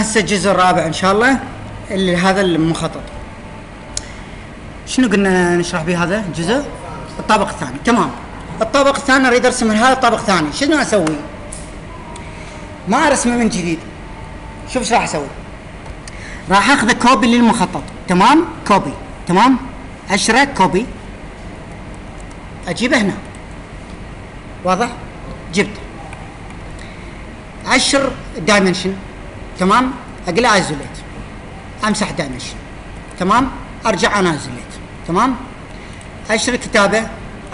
هسه الجزء الرابع إن شاء الله اللي هذا المخطط شنو قلنا نشرح به هذا الجزء؟ الطابق الثاني. تمام. الطابق الثاني أريد أرسم من هذا الطابق الثاني شنو أسوي؟ ما أرسمه من جديد. شوف إيش راح أسوي. راح أخذ copy للمخطط. تمام؟ copy. تمام؟ أشرة copy. أجيبه هنا. واضح؟ جبت. أأشر dimension تمام؟ أقول isolate أمسح dimension تمام؟ أرجع unisolate تمام؟ اشر كتابة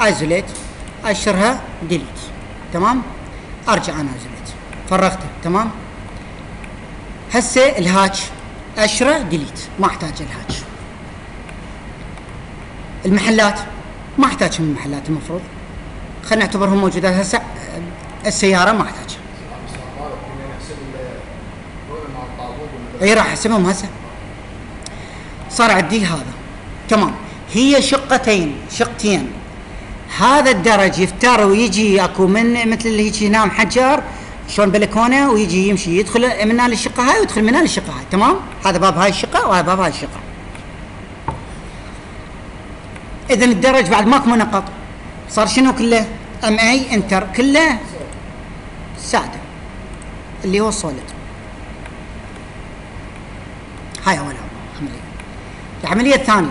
isolate أشرها delete تمام؟ أرجع unisolate فرغته. تمام؟ هسه ال hatch. أشرة delete ما أحتاج ال hatch. المحلات. ما أحتاج من المحلات المفروض. خلينا نعتبرهم موجودات. هسه السيارة ما أحتاج. اي راح احسبهم هسه صار عندي هذا. تمام هي شقتين شقتين. هذا الدرج يفتر ويجي أكو من مثل اللي هيك هنا محجر شلون بلكونه ويجي يمشي يدخل من هذه الشقة هاي ويدخل من هذه الشقة هاي. تمام هذا باب هاي الشقة وهذا باب هاي الشقة. اذا الدرج بعد ماكو منقط. صار شنو كله؟ MA enter كله ساده. اللي هو ال solid هاي اول عملية. العملية الثانية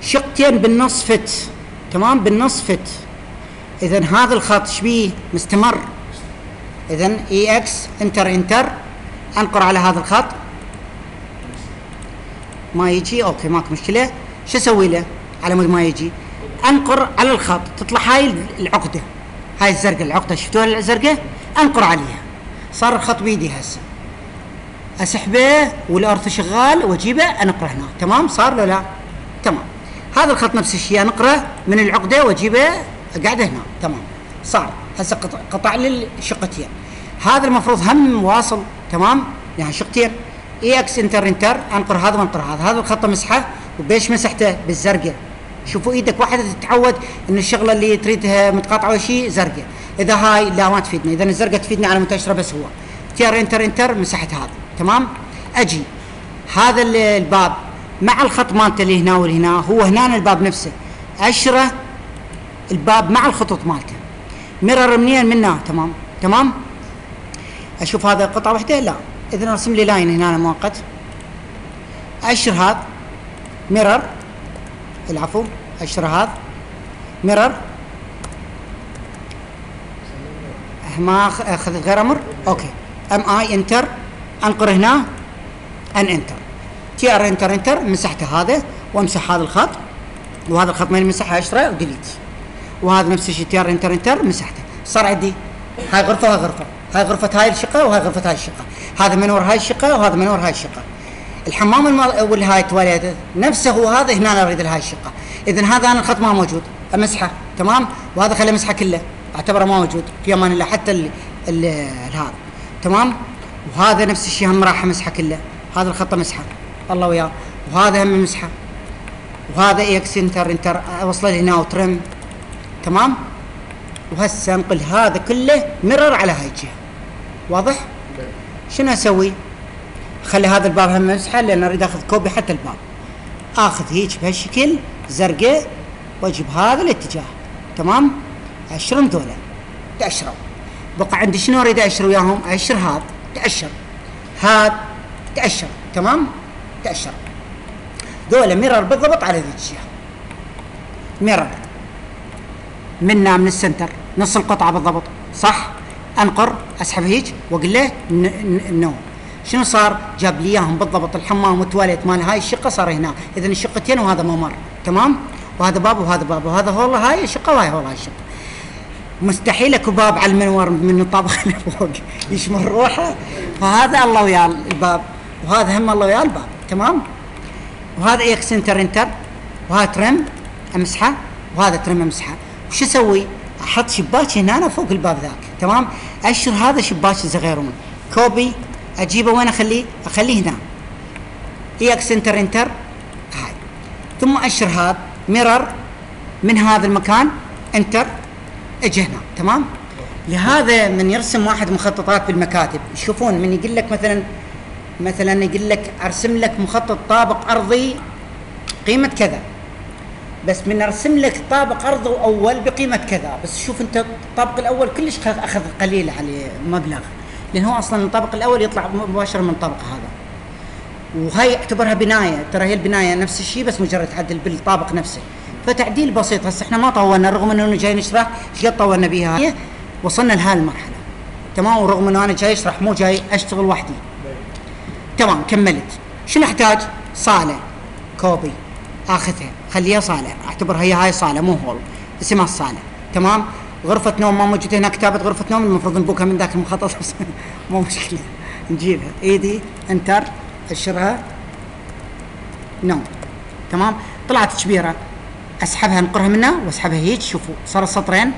شقتين بالنص فت تمام؟ بالنص فت. اذا هذا الخط شبيه مستمر. اذا EX enter enter أنقر على هذا الخط. ما يجي؟ أوكي ماكو مشكلة. شو أسوي له؟ على مود ما يجي. أنقر على الخط. تطلع هاي العقدة. هاي الزرقاء العقدة. شفتوها الزرقاء أنقر عليها. صار الخط بيدي هسه. اسحبه وال ortho شغال وأجيبه انقره هنا. تمام؟ صار لو لا؟ تمام. هذا الخط نفس الشيء. انقره من العقدة وأجيبه اقعده هنا. تمام. صار. هسه قطع, قطع الشقتين. هذا المفروض هم واصل. تمام؟ يعني شقتين. EX enter enter انقر هذا وانقر هذا. هذا الخط مسحه. وبيش مسحته؟ بالزرقاء. شوفوا إيدك واحدة تتعود إن الشغلة اللي تريدها متقاطعة شيء زرقاء. إذا هاي لا ما تفيدني. إذا الزرقاء تفيدني على منتشره بس هو. TR enter enter مسحت هذا. تمام؟ أجي. هذا الباب مع الخط مالته اللي هنا واللي هنا هو هنا الباب نفسه. أشرة الباب مع الخطوط مالته. mirror منين؟ منه تمام؟ تمام؟ أشوف هذا قطعة واحدة لا. اذا أرسم لي line هنا مؤقت. أشر هذا. mirror العفو. أشر هذا. mirror ما اخذ غير أمر؟ أوكي. MI enter انقر هنا N enter. TR enter enter مسحته هذا وامسح هذا الخط. وهذا الخط ما يمسحه اشره و delete. وهذا نفس الشيء TR enter enter مسحته صار عندي هاي غرفة وهاي غرفة. هاي غرفة هاي الشقة وهاي غرفة هاي الشقة. هذا منور هاي الشقة وهذا منور هاي الشقة. الحمام المال والهاي التواليت نفسه هو هذا هنا أنا أريد هاي الشقة. اذا هذا أنا الخط ما موجود. امسحه تمام؟ وهذا خليه امسحه كله. أعتبره ما موجود. في أمان الله حتى هذا. تمام؟ وهذا نفس الشيء هم راح امسحه كله هذا الخط مسحه الله وياه. وهذا هم مسحه. وهذا EX enter enter اوصله هنا و trim. تمام؟ وهسه انقل هذا كله mirror على هاي الجهة. واضح؟ شنو أسوي؟ خلي هذا الباب هم مسحه لأن أريد أخذ copy حتى الباب. أخذ هيك بهالشكل زرقاء وأجيب هذا الاتجاه. تمام؟ اشر ذولا تاشروا بقى عندي شنو أريد اشر وياهم؟ أشر هذا تأشر هذا تأشر تمام؟ تأشر ذولا mirror بالضبط على ذي الجهة mirror منا من ال center نص القطعة بالضبط صح؟ أنقر أسحب هيك واقول له no شنو صار؟ جاب لي إياهم بالضبط الحمام والتواليت مال هاي الشقة صار هنا، اذا الشقتين وهذا ممر، تمام؟ وهذا باب وهذا باب وهذا هول هاي الشقة وهاي هول هاي الشقة. مستحيل اكو باب على المنور من الطابق اللي فوق يشمر روحه. فهذا الله وياه الباب. وهذا هم الله وياه الباب. تمام؟ وهذا EX enter enter وهذا trim أمسحة. وهذا trim أمسحة. وش أسوي؟ أحط شباك هنا فوق الباب ذاك. تمام؟ أشر هذا شباك صغيرون. copy أجيبه وين أخليه؟ أخليه هنا. EX enter enter هاي. ثم أشر هذا. mirror من هذا المكان. enter أجي هنا تمام؟ لهذا من يرسم واحد مخططات بالمكاتب. يشوفون من يقول لك مثلا مثلا يقول لك أرسم لك مخطط طابق أرضي قيمة كذا. بس من أرسم لك طابق أرضي أول بقيمة كذا. بس شوف أنت الطابق الأول كلش أخذ قليل عليه مبلغ. لأن هو أصلا الطابق الأول يطلع مباشرة من الطابق هذا. وهي اعتبرها بناية. ترى هي البناية نفس الشيء بس مجرد تعدل بالطابق نفسه. فتعديل بسيط هسه إحنا ما طولنا رغم إنه جاي نشرح إيش قد طولنا بيها. وصلنا لهذه المرحلة. تمام؟ ورغم إنه أنا جاي أشرح مو جاي أشتغل وحدي. تمام كملت. شنو أحتاج؟ صالة كوبي آخذها. خليها صالة. اعتبرها هي هاي صالة مو هول. اسمها الصالة. تمام؟ غرفة نوم ما موجودة هنا كتابة غرفة نوم المفروض نبوكها من ذاك المخطط مو مشكلة. نجيبها. ED enter أشرها. نوم. تمام؟ طلعت كبيرة. أسحبها أنقرها منها وأسحبها هيك. شوفوا صار سطرين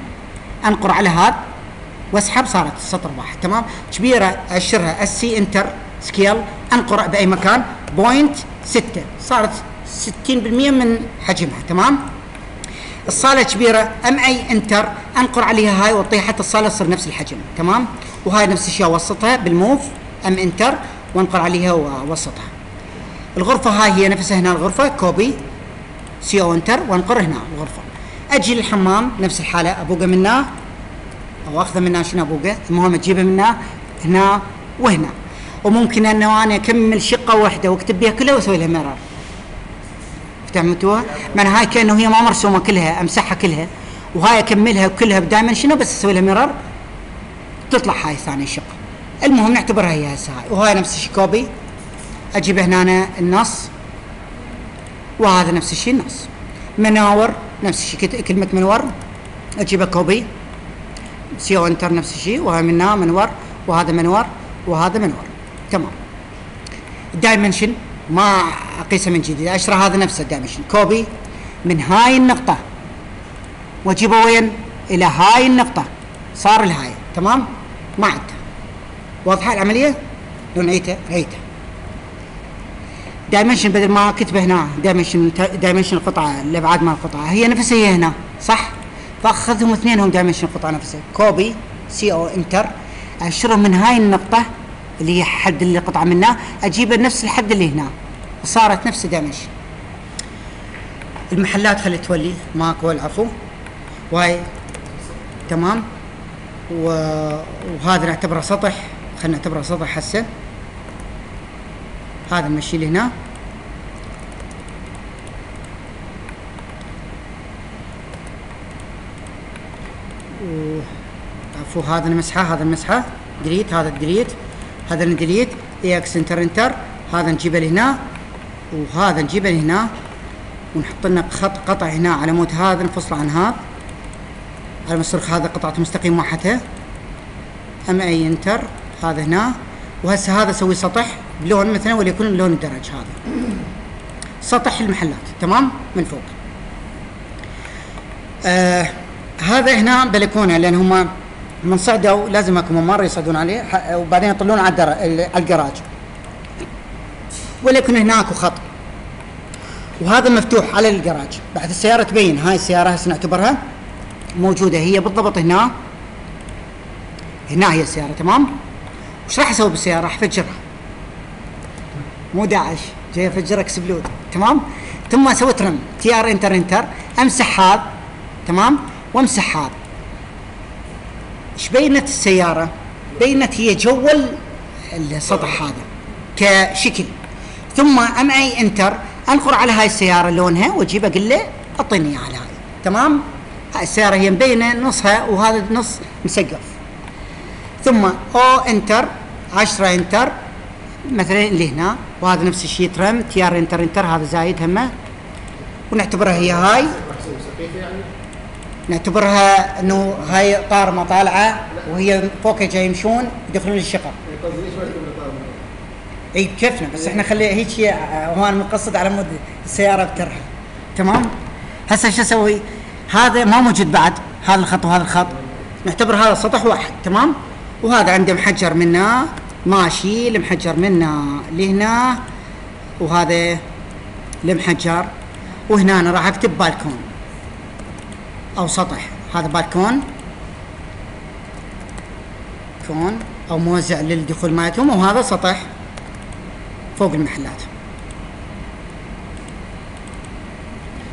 أنقر على هذا وأسحب صارت سطر واحد تمام؟ كبيرة أشرها SC enter scale انقر بأي مكان point 6 صارت 60% من حجمها تمام؟ الصالة كبيرة MA enter أنقر عليها هاي وأعطيها حتى الصالة تصير نفس الحجم تمام؟ وهاي نفس الشيء اوسطها بال move M enter وأنقر عليها واوسطها الغرفة هاي هي نفسها هنا الغرفة copy. CO enter وانقر هنا الغرفه أجي للحمام نفس الحالة أبوقه منه أو أخذه منها شنو أبوقه؟ المهم أجيبه منها هنا وهنا. وممكن انه أنا أكمل شقة واحدة وأكتب بها كلها وأسوي لها mirror فهمتوها؟ معنى هاي كأنه هي ما مرسومة كلها أمسحها كلها. وهاي أكملها كلها ب dimension بس أسوي لها mirror تطلع هاي ثاني شقة. المهم نعتبرها هي هسه هاي. وهاي نفس الشيء copy. أجيب هنا النص. وهذا نفس الشيء النص. مناور نفس الشيء كلمة منور. اجيبها copy. CO enter نفس الشيء. وهذا منها منور. وهذا منور. وهذا منور. تمام. ال dimension ما أقيسه من جديد. أشر هذا نفسه. ال dimension copy. من هاي النقطة. واجيبه وين؟ إلى هاي النقطة. صار الهاي. تمام؟ ما عدته. واضحة العملية؟ لو نعيدها عيدها dimension بدل ما كتبه هنا dimension dimension القطعة الأبعاد مال القطعة. هي نفسها هي هنا صح؟ فأخذهم اثنينهم dimension القطعة نفسها. copy CO enter. أشرهم من هاي النقطة اللي هي حد اللي قطعة منها اجيبه نفس الحد اللي هنا. وصارت نفس ال dimension المحلات خلي تولي ماكو العفو وهاي تمام. وهذا نعتبره سطح خلينا نعتبره سطح هسه. هذا نمشي له هنا عفوا هذا نمسحه هذا نمسحه delete هذا delete. هذا ن delete EX enter enter. هذا نجيبه لهنا. وهذا نجيبه لهنا. ونحط لنا خط قطع هنا على مود هذا نفصله عن هذا على مصرخ هذا قطعة مستقيم وحدها MA enter. هذا هنا. وهسه هذا أسوي سطح. بلون مثلا وليكن لون الدرج هذا. سطح المحلات تمام؟ من فوق. آه هذا هنا بلكونة لأن هم من صعدوا لازم اكو ممر يصعدون عليه وبعدين يطلون على الدر... ال- على الجراج. وليكن هناك خط. وهذا مفتوح على الجراج. بعد السيارة تبين. هاي السيارة هسه نعتبرها موجودة. هي بالضبط هنا. هنا هي السيارة تمام؟ وش راح أسوي بالسيارة؟ راح أفجرها. مو داعش جاي أفجر explode تمام؟ ثم أسوي trim TR enter enter أمسح هذا تمام؟ وأمسح هذا. إيش بينت السيارة؟ بينت هي جو ال- السطح هذا كشكل. ثم MA enter أنقر على هاي السيارة لونها وأجيب أقول له أعطيني على هاي تمام؟ هاي السيارة هي مبينة نصها وهذا النص مسقف. ثم O enter 10 enter مثلا اللي هنا وهذا نفس الشيء trim TR enter enter هذا زايد همه. ونعتبرها هي هاي. نعتبرها إنه هاي طارمه طالعه وهي فوقها جاي يمشون يدخلون الشقه إي بكيفنا بس إحنا خلي هيك هو أنا مقصد على مود السيارة بترحل تمام؟ هسه شو أسوي؟ هذا ما موجود بعد هذا الخط وهذا الخط. نعتبر هذا سطح واحد تمام؟ وهذا عنده محجر منه. ماشي المحجر منه لهنا وهذا المحجر وهنا أنا راح أكتب بالكون. أو سطح. هذا بالكون. كون. أو موزع للدخول مالتهم. وهذا سطح. فوق المحلات.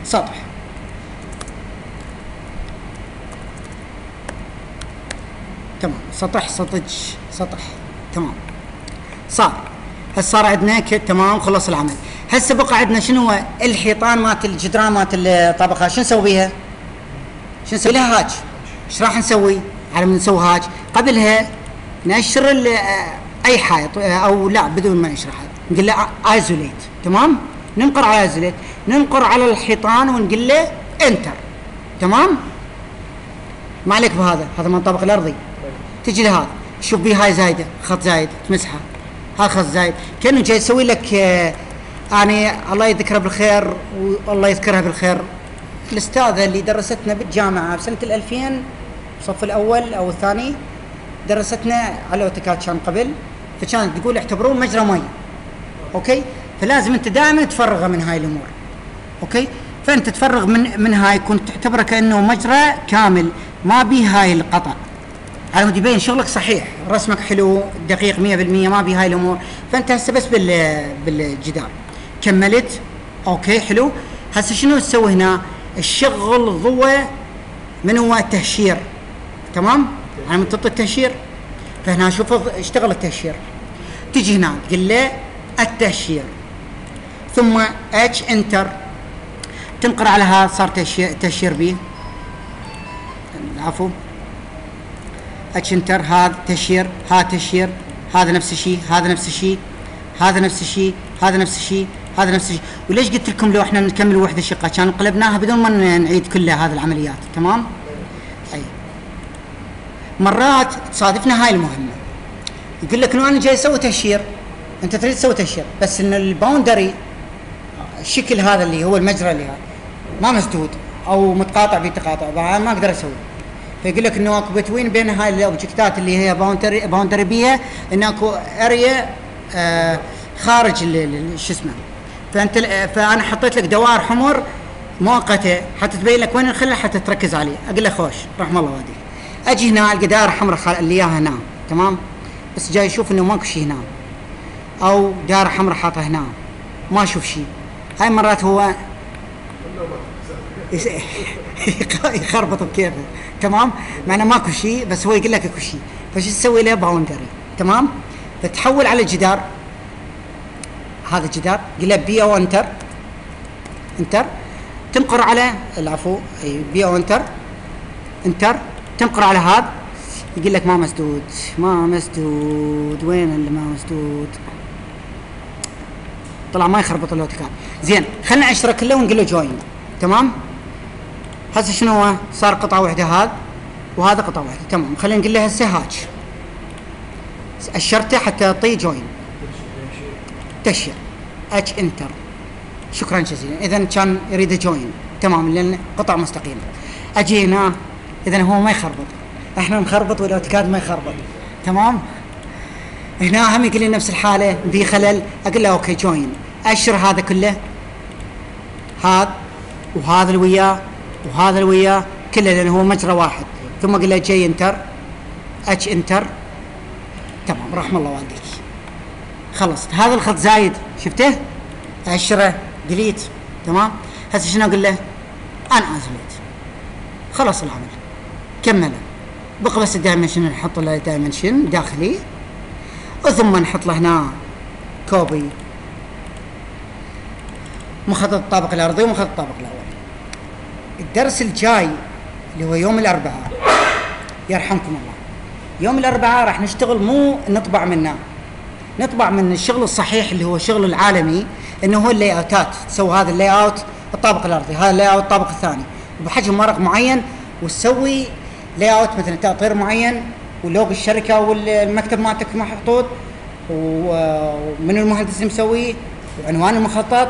سطح. تمام. سطح سطج سطح. تمام. صار. هسه صار عندنا تمام خلص العمل. هسه بقى عندنا شنو هو؟ الحيطان مالت الجدران مالت الطبقه شو نسوي بيها؟ شو نسوي؟ لها هاج. إيش راح نسوي؟ على ما نسوي هاج. قبلها نشر أي حائط أو لا بدون ما نشرح. نقول له isolate تمام؟ ننقر على isolate ننقر على الحيطان ونقول له enter تمام؟ ما عليك بهذا. هذا من الطابق الأرضي. تجي لهذا. شوف بي هاي زايده خط زايد تمسحه هذا خط زايد. كأنه جاي يسوي لك آه يعني الله يذكره بالخير والله يذكرها بالخير. الأستاذة اللي درستنا بالجامعة بسنه ال 2000 الصف الأول أو الثاني درستنا على ال AutoCAD كان قبل. فكانت تقول اعتبروه مجرى مي. OK؟ فلازم أنت دائما تفرغه من هاي الأمور. OK؟ فأنت تفرغ من من هاي كنت تعتبره كأنه مجرى كامل. ما بيه هاي القطع. على مود يبين شغلك صحيح رسمك حلو دقيق 100% ما بيه هاي الأمور. فأنت هسه بس بال بالجدار. كملت OK حلو. هسه شنو تسوي هنا؟ الشغل ضوء من هو؟ التهشير. تمام؟ على من تعطي التهشير. فهنا شوف اشتغل التهشير. تجي هنا تقول له التهشير. ثم H enter تنقر على هذا صار تهشير تهشير بيه. H enter هذا تهشير هذا تهشير هذا نفس الشيء هذا نفس الشيء هذا نفس الشيء هذا نفس الشيء هذا نفس الشيء. وليش قلت لكم لو إحنا نكمل وحدة شقة؟ كان قلبناها بدون ما نعيد كل هذه العمليات تمام؟ اي مرات تصادفنا هاي المهمة. يقول لك إنه أنا جاي أسوي تهشير أنت تريد تسوي تهشير بس إن ال boundary الشكل هذا اللي هو المجرى اللي هذا ما مسدود أو متقاطع بتقاطع ما أقدر أسوي. فيقول لك إنه أكو between بين هاي ال object ات اللي هي boundary boundary بيها إن أكو اريا آه خارج شو اسمه. فأنت فأنا حطيت لك دوائر حمر مؤقتة. حتى تبين لك وين الخلل حتى تركز عليه. أقول له خوش رحم الله والديك. أجي هنا ألقى دائره حمراء اللي إياها هنا تمام؟ بس جاي أشوف إنه ماكو شيء هنا. أو دائره حمراء حاطه هنا. ما أشوف شيء هاي مرات هو يخربط بكيفه. تمام؟ معناه ماكو شيء بس هو يقول لك اكو شيء. فشو تسوي له boundary تمام؟ فتحول على الجدار هذا الجدار قل له BO enter enter تنقر على العفو BO enter enter تنقر على هذا. يقول لك ما مسدود. ما مسدود. وين اللي ما مسدود؟ طلع ما يخربط ال AutoCAD زين خلينا نأشره كله ونقول له join تمام؟ هسه شنو؟ صار قطعة واحدة هذا وهذا قطعة واحدة تمام خلينا نقول له هسه hatch اشرته حتى يعطيه join. تهشير. H enter شكرا جزيلا. اذا كان يريد join تمام لأن قطع مستقيمة. أجي هنا اذا هو ما يخربط. إحنا نخربط وال AutoCAD ما يخربط. تمام؟ هنا هم يقول لي نفس الحالة في خلل. أقول له OK join أشر هذا كله. هذا وهذا اللي وياه. وهذا اللي وياه كله لأنه هو مجرى واحد. ثم أقول له J enter H enter تمام رحم الله والديك. خلصت هذا الخط زايد. شفته؟ اشره delete تمام؟ هسه شنو أقول له؟ ان ازلت خلص العمل. كمله بقى بس ال dimension نحط له dimension داخلي. وثم نحط له هنا copy مخطط الطابق الأرضي ومخطط الطابق الأول. الدرس الجاي اللي هو يوم الأربعاء. يرحمكم الله. يوم الأربعاء راح نشتغل مو نطبع منه. نطبع من الشغل الصحيح اللي هو الشغل العالمي إنه هو ال layout ات تسوي هذا ال layout الطابق الأرضي هذا ال layout الطابق الثاني. وبحجم ورق معين وتسوي layout مثلا تأطير معين ولوجو الشركة والمكتب مالتك محطوط ومن المهندس اللي مسويه وعنوان المخطط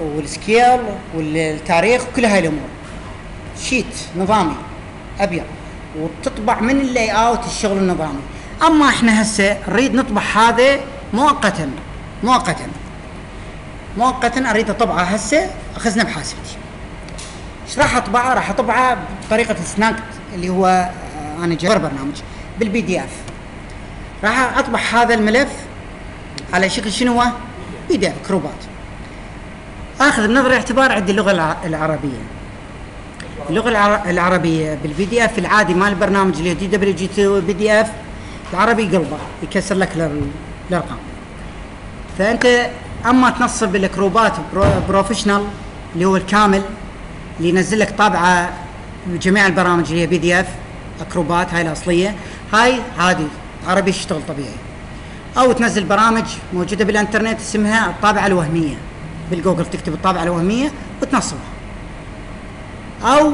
وال scale والتاريخ وكل هاي الأمور. sheet نظامي أبيض. وتطبع من ال layout الشغل النظامي. أما إحنا هسه نريد نطبع هذا مؤقتا مؤقتا. مؤقتا أريد أطبعه هسه أخذنا بحاسبتي. إيش راح أطبعه؟ راح أطبعه بطريقة سناك اللي هو آه، أنا جايب برنامج بال PDF راح أطبع هذا الملف على شكل شنو هو؟ PDF Acrobat. آخذ بنظر اعتبار عندي اللغة الع- العربية. اللغة الع- العربية بال PDF العادي مال البرنامج اللي دي دبليو جي 2 بي دي اف العربي قلبه يكسر لك الأرقام. فأنت أما تنصب ال Acrobat Pro Professional اللي هو الكامل اللي ينزل لك طابعة جميع البرامج اللي هي PDF Acrobat هاي الأصلية. هاي عادي عربي يشتغل طبيعي. أو تنزل برامج موجودة بالإنترنت اسمها الطابعة الوهمية. بالجوجل تكتب الطابعة الوهمية وتنصبها. أو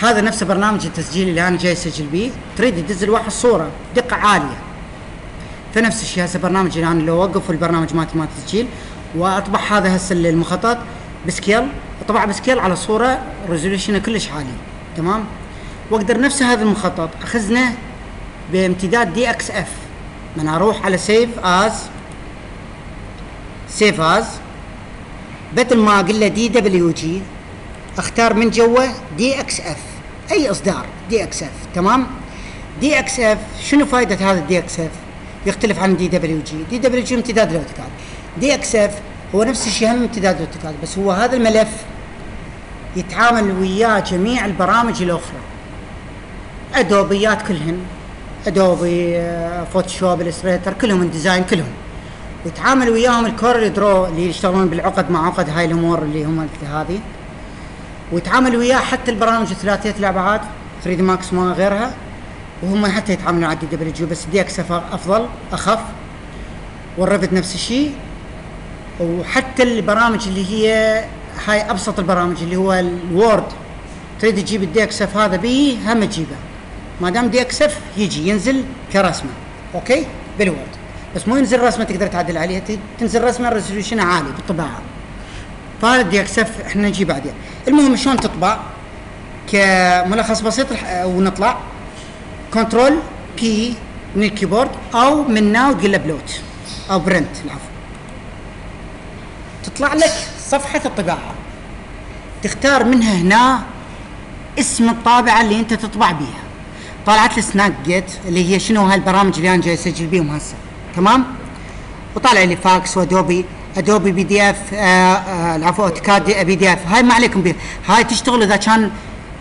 هذا نفس برنامج التسجيل اللي أنا جاي أسجل به تريد تنزل واحد صورة دقة عالية. فنفس الشيء هسه برنامج الان لو أوقف البرنامج مالتي مال التسجيل. وأطبع هذا هسه المخطط ب scale أطبع ب scale على صورة resolution كلش عالي تمام؟ وأقدر نفس هذا المخطط أخزنه بامتداد DXF من أروح على save as save as بدل ما أقول له DWG اختار من جوا DXF أي إصدار DXF تمام؟ دي إكس اف شنو فائده هذا الدي إكس اف يختلف عن دي دبليو جي دي دبليو جي امتداد الاوتوكاد دي إكس اف هو نفس الشيء هم امتداد الاوتوكاد بس هو هذا الملف يتعامل وياه جميع البرامج الأخرى. ادوبيات كلهن. ادوبي فوتوشوب الستريتر كلهم الديزاين كلهم. ويتعامل وياهم الكور درو اللي يشتغلون بالعقد مع عقد هاي الأمور اللي هم هذه. ويتعامل وياه حتى البرامج ثلاثيه الابعاد 3D Max ما غيرها وهم حتى يتعاملون على DWG بس DX أفضل أخف وال Revit نفس الشيء. وحتى البرامج اللي هي هاي أبسط البرامج اللي هو ال Word تريد تجيب ال DXF هذا بي هم تجيبه ما دام DXF يجي ينزل كرسمة okay؟ بال Word. بس مو ينزل رسمة تقدر تعدل عليها تنزل رسمة resolution عالي بالطباعة. XF إحنا نجي بعدين المهم شلون تطبع؟ كملخص بسيط ونطلع. Control P من الكيبورد أو من ناو تقول له plot أو print العفو. تطلع لك صفحة الطباعة. تختار منها هنا اسم الطابعة اللي أنت تطبع بيها. طلعت لي Snagit اللي هي شنو هالبرامج اللي أنا جاي اسجل بيهم هسه. تمام؟ وطالع لي فاكس و Adobe. Adobe PDF العفو AutoCAD PDF هاي ما عليكم بيها. هاي تشتغل إذا كان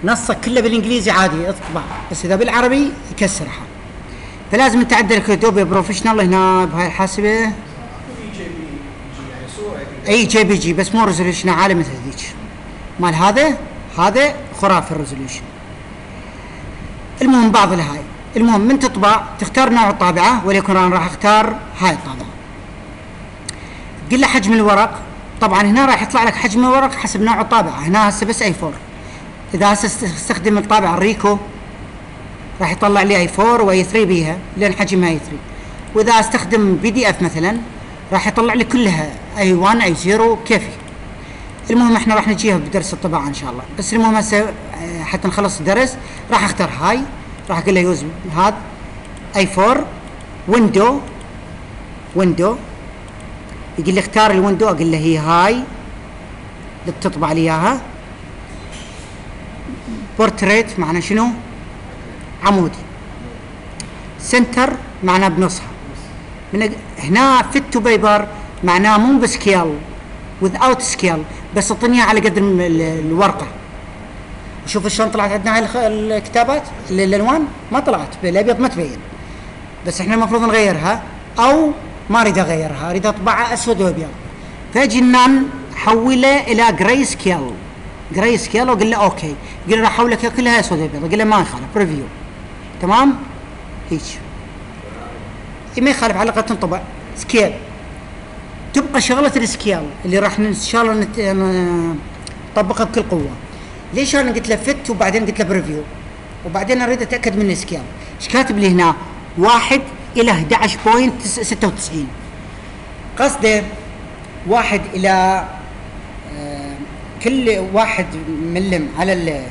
نصك كله بالإنجليزي عادي أطبع. بس إذا بالعربي يكسرها. فلازم تعدل Adobe Professional هنا بهاي الحاسبه إي JPG بس مو resolution عالي مثل ذيك مال هذا هذا خرافي ال resolution المهم بعض الهاي. المهم من تطبع تختار نوع الطابعة وليكن أنا راح أختار هاي الطابعة. قل له حجم الورق. طبعا هنا راح يطلع لك حجم الورق حسب نوع الطابعه هنا هسه بس A4 إذا هسه است- استخدم الطابعه ال Ricoh راح يطلع لي A4 و A3 بيها لأن حجمها A3 وإذا استخدم PDF مثلا راح يطلع لي كلها A1 A0 كيفي. المهم إحنا راح نجيها بدرس الطباعة إن شاء الله. بس المهم هسه آه، حتى نخلص الدرس راح أختار هاي. راح أقول له use هذا A4 window window يقول لي اختار ال window أقول له هي هاي. بتطبع لي إياها. بورتريت معناه شنو؟ عمودي. center معناه بنصها. من هنا fit to paper معناه مو ب scale without scale بس اعطيني على ال- الورقة. شوف شلون طلعت عندنا هاي الكتابات. ال- الألوان ما طلعت بالابيض ما تبين. بس إحنا المفروض نغيرها. أو ما اريد أغيرها اريد اطبعها أسود وأبيض. فاجي هنا نحوله إلى grayscale grayscale واقول له okay. لي راح احولك كلها أسود وأبيض. أقول له ما يخالف preview تمام؟ هيك. إيه ما يخالف على الأقل تنطبع. scale تبقى شغلة ال scale اللي راح إن شاء الله نطبقها بكل قوة. ليش أنا قلت له fit وبعدين قلت له preview وبعدين أريد أتأكد من ال scale إيش كاتب لي هنا؟ واحد إلى 11.96 قصده واحد إلى آه، كل واحد ملم على ال-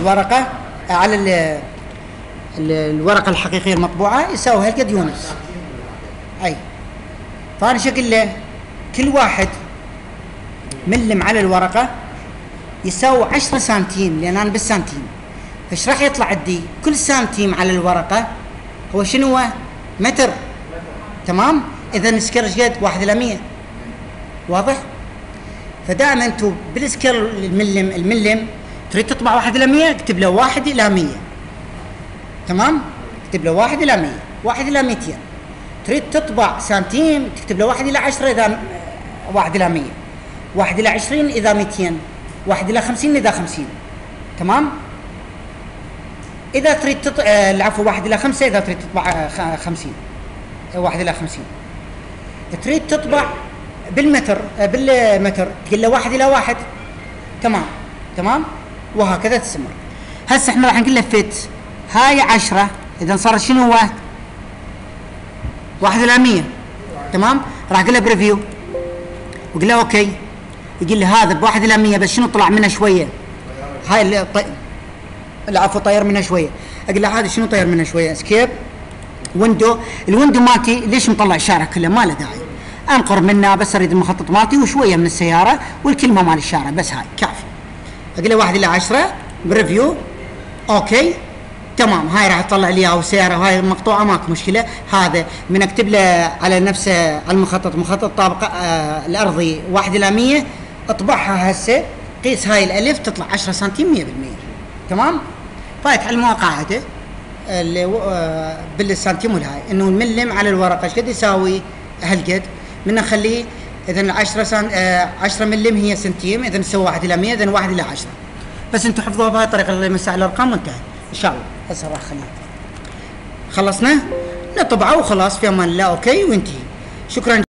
الورقة على ال- ال- الورقة الحقيقية المطبوعة يساوي هالقد يونس. أي. فأنا أقول له؟ كل واحد ملم على الورقة يساوي 10 سنتيم لأن أنا بالسنتيم. فايش راح يطلع عندي؟ كل سنتيم على الورقة هو شنو هو؟ متر. تمام؟ اذا ال scale إيش قد؟ 1 إلى 100 واضح؟ فدائما أنتم بال scale الملم الملم تريد تطبع واحد إلى 100 اكتب له واحد إلى 100 تمام؟ اكتب له واحد إلى 100 واحد إلى 200 تريد تطبع سنتيم تكتب له واحد إلى 10 إذا واحد إلى 100 واحد إلى 20 إذا 200 واحد إلى 50 إذا 50 تمام؟ إذا تريد تط... آه العفو واحد إلى خمسة إذا تريد تطبع آه خ- 50 آه، واحد إلى 50 تريد تطبع بالمتر آه بالمتر. تقول له واحد إلى واحد. تمام. تمام؟ وهكذا تستمر. هسه إحنا راح نقول له fit. هاي 10 إذا صار شنو هو؟ واحد إلى 100 تمام؟ راح أقول له preview وقل له okay. يقول لي هذا بواحد إلى 100 بس شنو طلع منه شوية؟ هاي اللي طي... العفو طير منها شوية. أقول له هذا شنو طير منها شوية؟ escape. window. ال window مالتي ليش مطلع الشارع كله؟ ما له داعي. انقر منه بس أريد المخطط مالتي وشوية من السيارة والكلمة مال الشارع بس هاي. كافي. أقول له واحد إلى عشرة preview. okay. تمام. هاي راح تطلع لي اياها وسياره وهاي مقطوعة ماكو مشكلة. هذا من أكتب له على نفسه على المخطط. مخطط طابق آه الأرضي واحد إلى 100 أطبعها هسه. قيس هاي الألف تطلع 10 سنتيم 100% تمام؟ فيتعلموها قاعدة اللي آه، بالسنتيم والهاي إنه نملم على الورقة. إيش قد يساوي؟ هالقد من نخليه اذا 10 سن... آه 10 ملم هي سنتيم. اذا نسوي 1 إلى 100 اذا 1 إلى 10 بس أنتم حفظوها بهاي الطريقة اللي يمسح الأرقام وانتهى إن شاء الله. هسه راح خليها خلصنا؟ نطبعه وخلاص. في أمان الله. okay؟ وانتهي. شكرا.